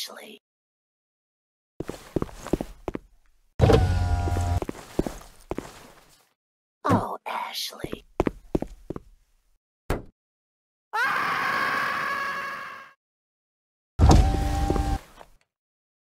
Ashley. Oh, Ashley.